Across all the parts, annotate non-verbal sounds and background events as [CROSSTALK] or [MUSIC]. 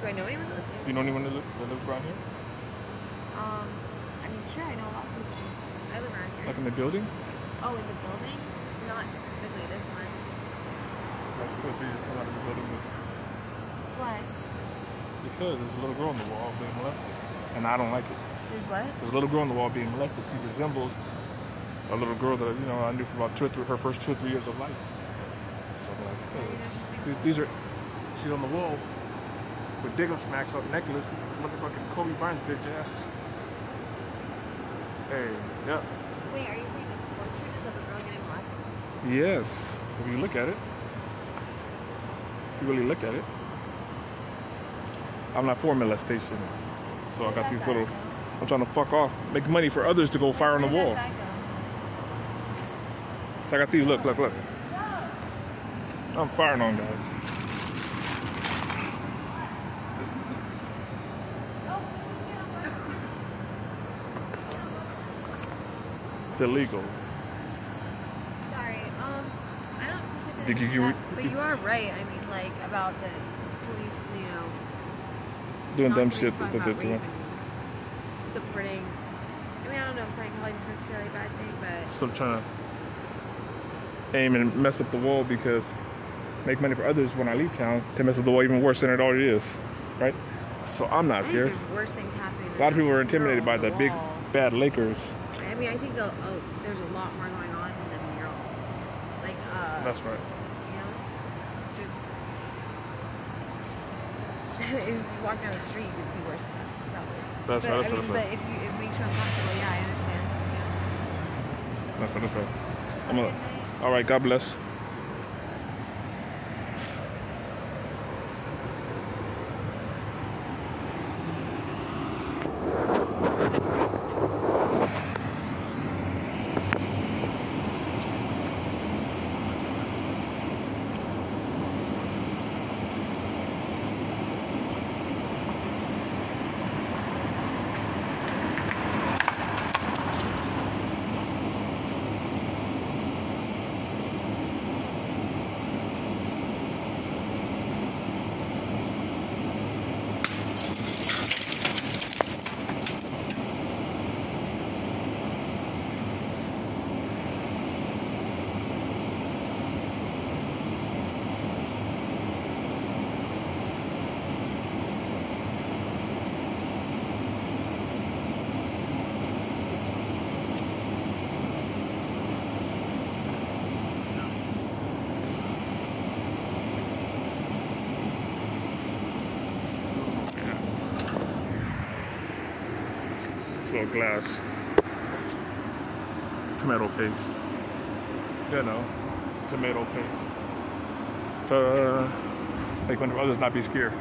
Do I know anyone that lives Do you know anyone that, that lives around here? Um, I mean, sure, I know a lot of people. I live around here. Like in the building? oh, in the building? Not specifically this one. Like two or three just come out of the building with, What? because there's a little girl on the wall being molested. And I don't like it. There's what? There's a little girl on the wall being molested. She resembles a little girl that, you know, I knew for about two or three, her first two or three years of life. So I'm like, hey, these are, she's on the wall with Diggle smacks up necklace, motherfucking Kobe Bryant's bitch ass. Hey, yep. Wait, are you saying the portrait is of a girl getting molested? Yes, if you look at it, if you really look at it. I'm not for molestation, so I got these little. I'm trying to fuck off, make money for others to go fire on the wall. So I got these. Look, look, look. I'm firing on guys. It's illegal. Sorry, um, I don't particularly Did you- that, but you are right. I mean, like about the police, you know, Doing dumb shit that they're doing. supporting. I mean, I don't know if Scientology is necessarily a bad thing, but So I'm trying to aim and mess up the wall because make money for others when I leave town to mess up the wall even worse than it already is, right? So I'm not scared. there's worse things happening. A lot of people are intimidated by on the big bad Lakers. I mean, I think the, oh, there's a lot more going on than the mural. Like, uh, That's right. you know, just [LAUGHS] if you walk down the street, you can see worse stuff. Probably. That's but, right. I That's mean, right. but if you it makes you uncomfortable, yeah, I understand. That's right. That's right. I'm gonna, all right. God bless. Slow glass. Tomato paste. You know, tomato paste. To make one of others not be scared.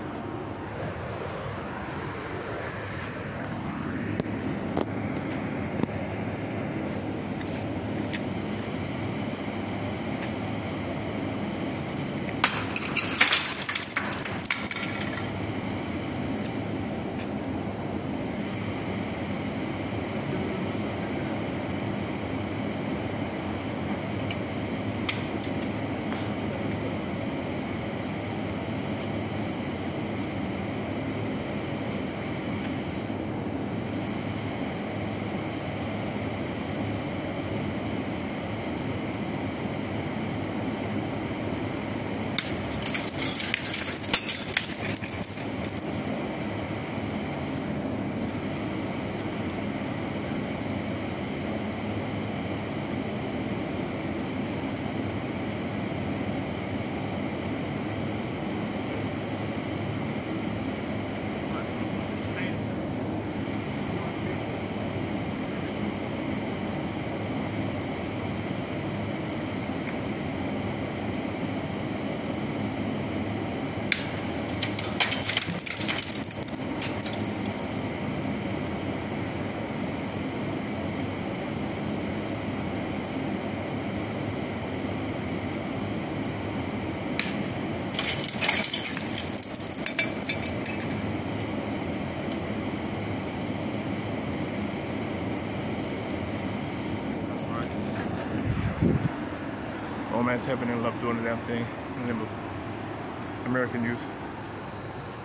Man's heaven and love doing the damn thing in the name of American youth.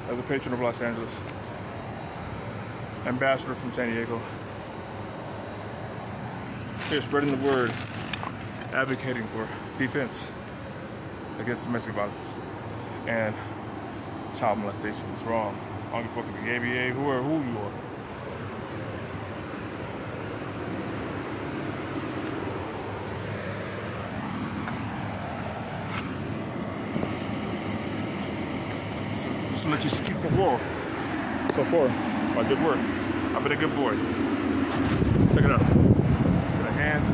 as a patron of Los Angeles, ambassador from San Diego. Here spreading the word, advocating for defense against domestic violence and child molestation. It's wrong. I don't give a fuck if you're ABA, who, are, who you are. So, just speak the war. So far, my good work. I've been a good boy. Check it out. See the hands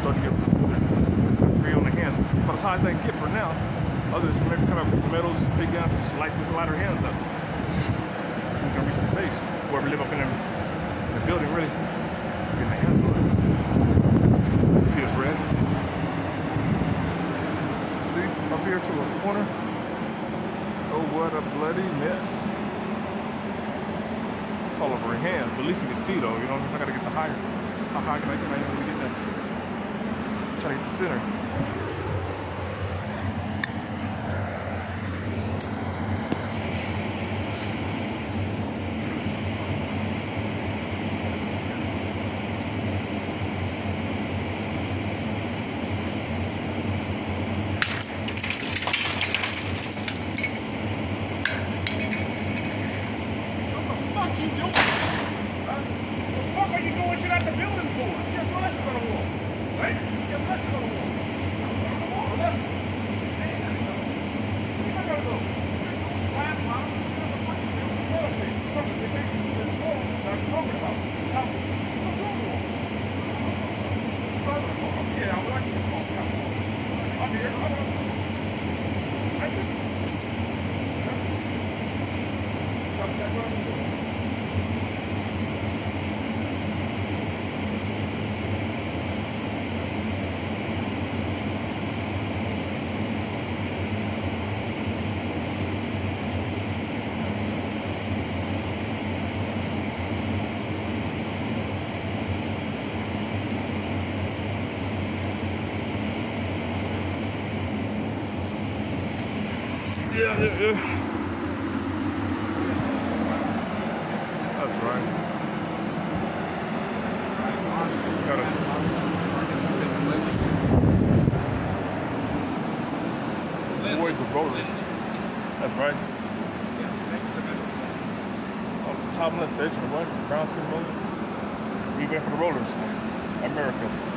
starting to get free on the hands. About as high as I can get for now. Others maybe kind of tomatoes, big guns, just light, just lighter hands up. We can reach the base. Whoever live up in the, the building, really, get the hands on. See this red? See, up here to a corner. Oh, what a bloody mess. It's all over her hand, but at least you can see though, you know, I gotta get the higher. How high can I get to get that? Try to get the center. What the fuck you doing? Huh? The fuck are you doing shit out the building for? Your glasses on the wall. Right? Your glasses on the wall. On the wall, left. Hey, you gotta go. You gotta go. Last mile. What the fuck you doing? Wall thing. Fuck it, they take you to the wall that I'm talking about. Tell me. What's wrong with you? Further wall. Yeah, I would like to talk about it. I'm here. Yeah, yeah, yeah. That's right. Gotta avoid the rollers. That's right. Oh, child molestation, what? Brown skin bully. We went for the rollers. America.